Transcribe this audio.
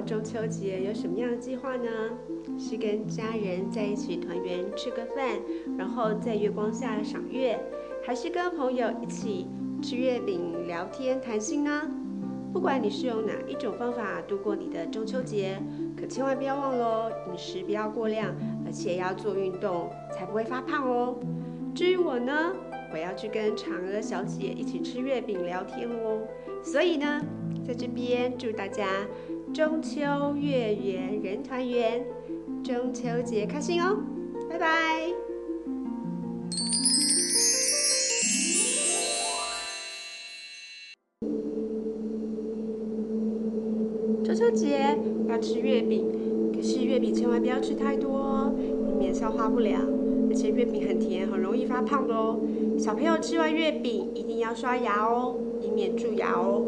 中秋节有什么样的计划呢？是跟家人在一起团圆吃个饭，然后在月光下赏月，还是跟朋友一起吃月饼、聊天、谈心呢？不管你是用哪一种方法度过你的中秋节，可千万不要忘了饮食不要过量，而且要做运动，才不会发胖哦。至于我呢，我要去跟嫦娥小姐一起吃月饼、聊天哦。所以呢，在这边祝大家中秋月圆人团圆，中秋节开心哦！拜拜。中秋节要吃月饼，可是月饼千万不要吃太多哦，以免消化不良。而且月饼很甜，很容易发胖的哦。小朋友吃完月饼一定要刷牙哦，以免蛀牙哦。